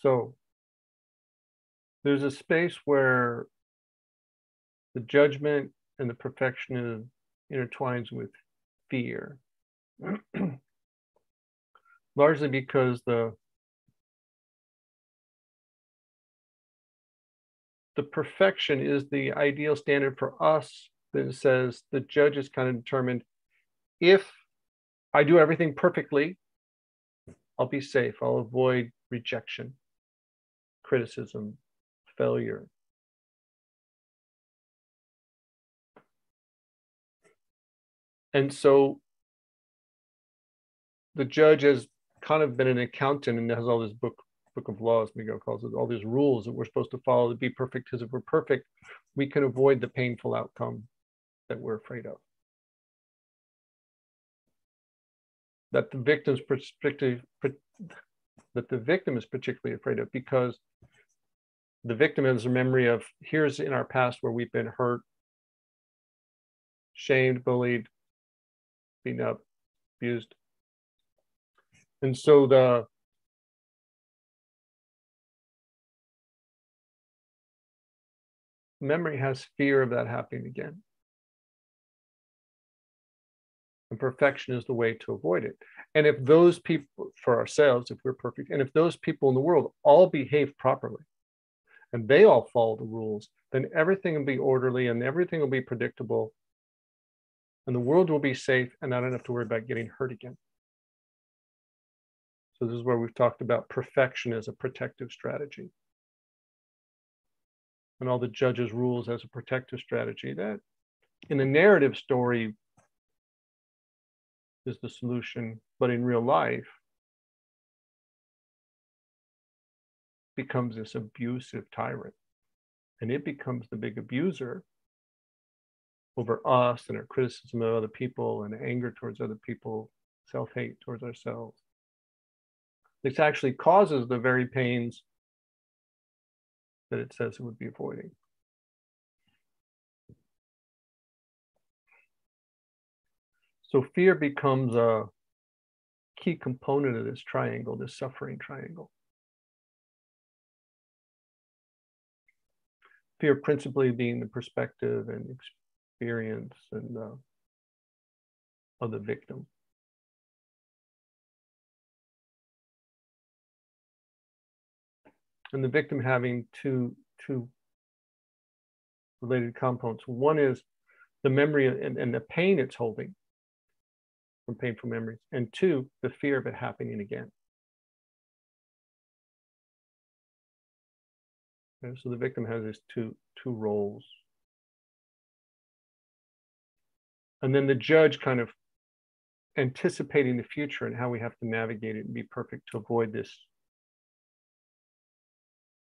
So there's a space where the judgment and the perfectionism intertwines with fear. Largely because the the perfection is the ideal standard for us that says the judge is kind of determined if I do everything perfectly, I'll be safe. I'll avoid rejection, criticism, failure. And so the judge has kind of been an accountant and has all this book book of laws, Miguel calls it, all these rules that we're supposed to follow to be perfect, because if we're perfect, we can avoid the painful outcome that we're afraid of. That the victim's perspective, that the victim is particularly afraid of because the victim has a memory of here's in our past where we've been hurt, shamed, bullied, beaten up, abused. And so the memory has fear of that happening again. And perfection is the way to avoid it. And if those people, for ourselves, if we're perfect, and if those people in the world all behave properly and they all follow the rules, then everything will be orderly and everything will be predictable. And the world will be safe and I don't enough to worry about getting hurt again. So, this is where we've talked about perfection as a protective strategy and all the judge's rules as a protective strategy. That in the narrative story is the solution, but in real life becomes this abusive tyrant. And it becomes the big abuser over us and our criticism of other people and anger towards other people, self hate towards ourselves. This actually causes the very pains that it says it would be avoiding. So fear becomes a key component of this triangle, this suffering triangle. Fear principally being the perspective and experience and uh, of the victim. and the victim having two two related components. One is the memory and, and the pain it's holding from painful memories, and two, the fear of it happening again. And so the victim has these two two roles. And then the judge kind of anticipating the future and how we have to navigate it and be perfect to avoid this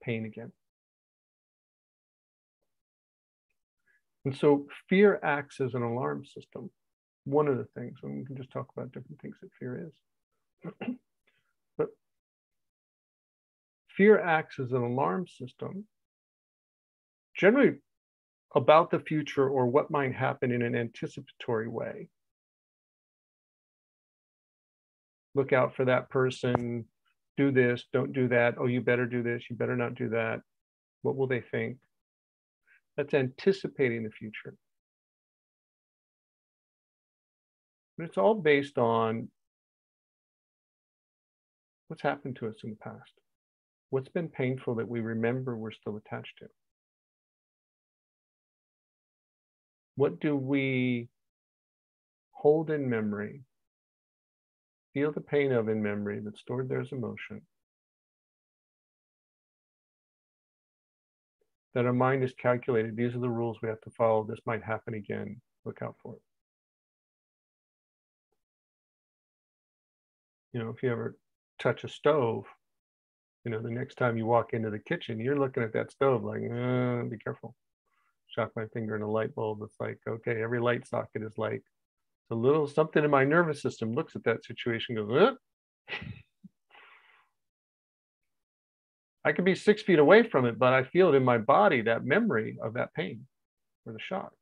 pain again. And so fear acts as an alarm system. One of the things, and we can just talk about different things that fear is. but fear acts as an alarm system, generally about the future or what might happen in an anticipatory way. Look out for that person, do this, don't do that. Oh, you better do this, you better not do that. What will they think? That's anticipating the future. But it's all based on what's happened to us in the past. What's been painful that we remember we're still attached to? What do we hold in memory feel the pain of in memory that's stored there as emotion. That our mind is calculated. These are the rules we have to follow. This might happen again. Look out for it. You know, if you ever touch a stove, you know, the next time you walk into the kitchen, you're looking at that stove like, uh, be careful. Shock my finger in a light bulb. It's like, okay, every light socket is like a little something in my nervous system looks at that situation goes, eh? I could be six feet away from it, but I feel it in my body, that memory of that pain or the shock.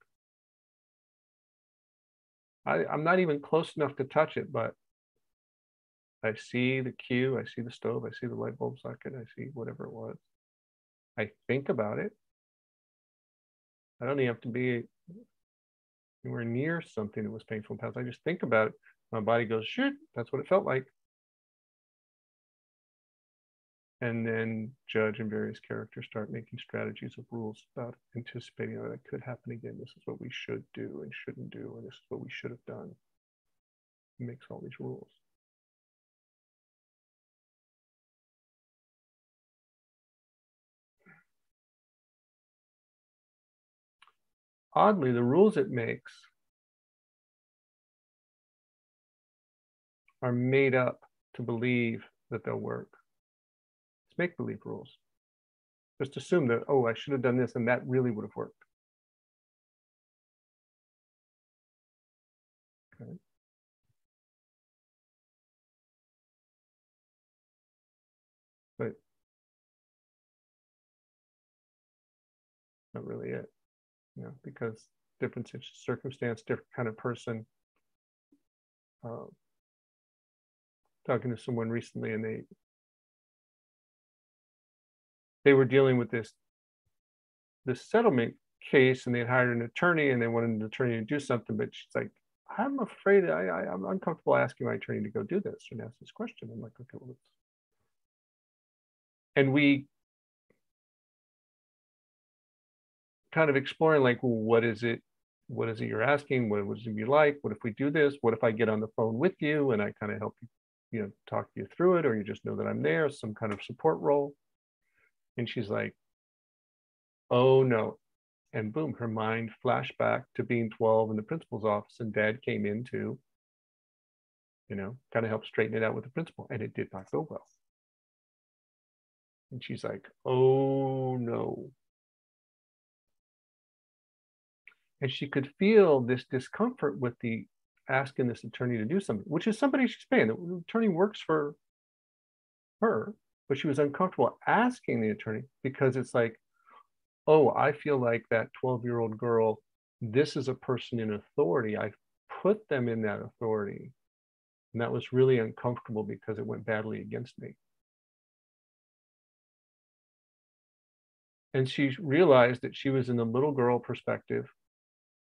I, I'm not even close enough to touch it, but I see the cue, I see the stove, I see the light bulb socket, I see whatever it was. I think about it. I don't even have to be anywhere near something that was painful past. I just think about it. My body goes, shoot, that's what it felt like. And then judge and various characters start making strategies of rules about anticipating that it could happen again. This is what we should do and shouldn't do, and this is what we should have done. It makes all these rules. Oddly, the rules it makes are made up to believe that they'll work. It's make believe rules. Just assume that, oh, I should have done this and that really would have worked. Okay. But not really it because different circumstance, different kind of person. Uh, talking to someone recently, and they they were dealing with this this settlement case, and they had hired an attorney, and they wanted an attorney to do something, but she's like, "I'm afraid I, I am uncomfortable asking my attorney to go do this and ask this question." I'm like, "Okay, well, let's." And we kind of exploring like well, what is it what is it you're asking? What would it be like? What if we do this? What if i get on the phone with you and i kind of help you you know talk you through it or you just know that i'm there some kind of support role? And she's like oh no. And boom her mind flashed back to being 12 in the principal's office and dad came in to you know kind of help straighten it out with the principal and it did not go well. And she's like oh no and she could feel this discomfort with the asking this attorney to do something, which is somebody she's paying. The attorney works for her, but she was uncomfortable asking the attorney because it's like, oh, I feel like that 12 year old girl, this is a person in authority. I've put them in that authority. And that was really uncomfortable because it went badly against me. And she realized that she was in the little girl perspective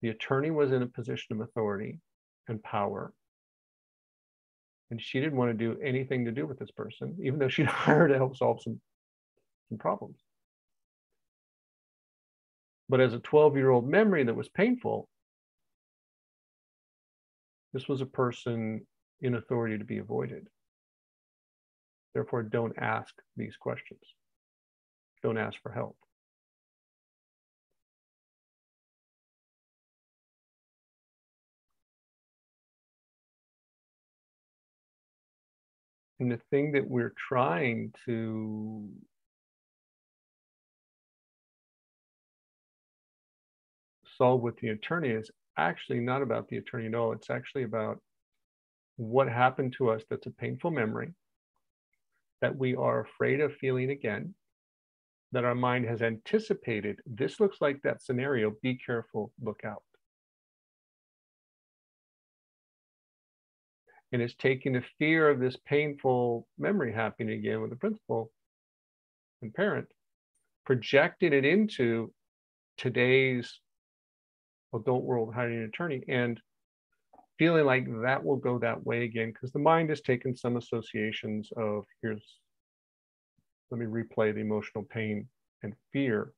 the attorney was in a position of authority and power. And she didn't want to do anything to do with this person, even though she'd hired to help solve some, some problems. But as a 12 year old memory that was painful, this was a person in authority to be avoided. Therefore, don't ask these questions. Don't ask for help. And the thing that we're trying to solve with the attorney is actually not about the attorney at all. It's actually about what happened to us that's a painful memory that we are afraid of feeling again, that our mind has anticipated. This looks like that scenario. Be careful, look out. And it's taking the fear of this painful memory happening again with the principal and parent, projecting it into today's adult world hiring an attorney and feeling like that will go that way again because the mind has taken some associations of here's let me replay the emotional pain and fear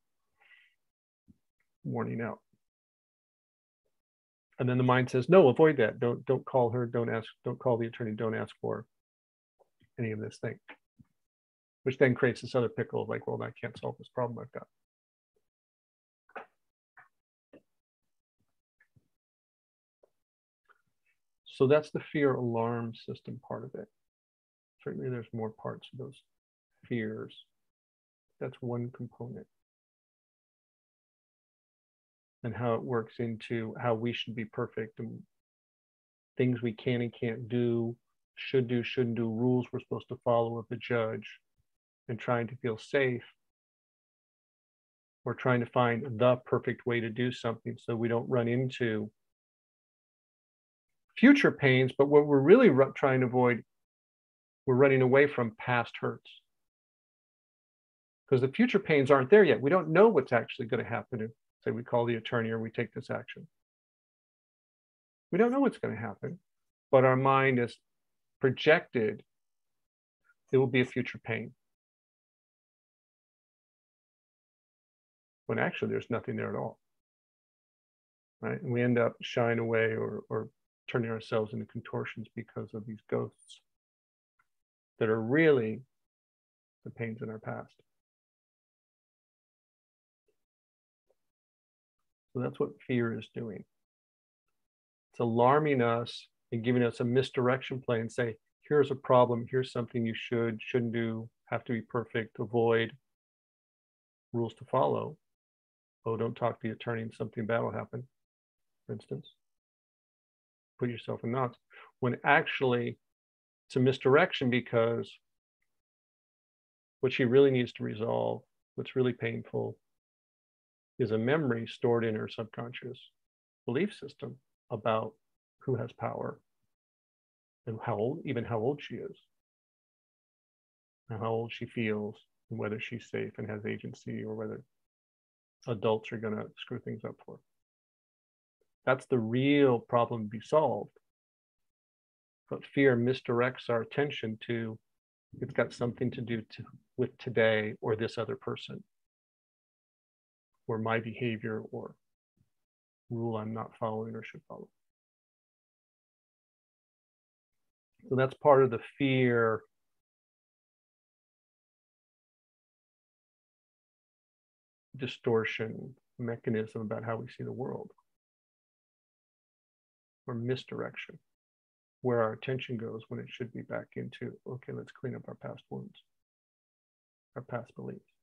warning out and then the mind says no avoid that. Don't don't call her. Don't ask don't call the attorney. Don't ask for any of this thing. Which then creates this other pickle of like well i can't solve this problem i've got. So that's the fear alarm system part of it. Certainly there's more parts of those fears. That's one component and how it works into how we should be perfect and things we can and can't do, should do, shouldn't do, rules we're supposed to follow with the judge, and trying to feel safe. We're trying to find the perfect way to do something so we don't run into future pains. But what we're really trying to avoid We're running away from past hurts. Because the future pains aren't there yet. We don't know what's actually going to happen say, we call the attorney or we take this action. We don't know what's going to happen, but our mind is projected it will be a future pain. When actually there's nothing there at all. Right? And we end up shying away or, or turning ourselves into contortions because of these ghosts that are really the pains in our past. So that's what fear is doing. It's alarming us and giving us a misdirection play and say, here's a problem, here's something you should, shouldn't do, have to be perfect, avoid, rules to follow. Oh, don't talk to the attorney and something bad will happen, for instance. Put yourself in knots. When actually it's a misdirection because what she really needs to resolve, what's really painful, is a memory stored in her subconscious belief system about who has power and how old, even how old she is, and how old she feels, and whether she's safe and has agency, or whether adults are going to screw things up for her. That's the real problem to be solved. But fear misdirects our attention to it's got something to do to, with today or this other person or my behavior or rule I'm not following or should follow. So that's part of the fear. Distortion mechanism about how we see the world. Or misdirection where our attention goes when it should be back into okay let's clean up our past wounds our past beliefs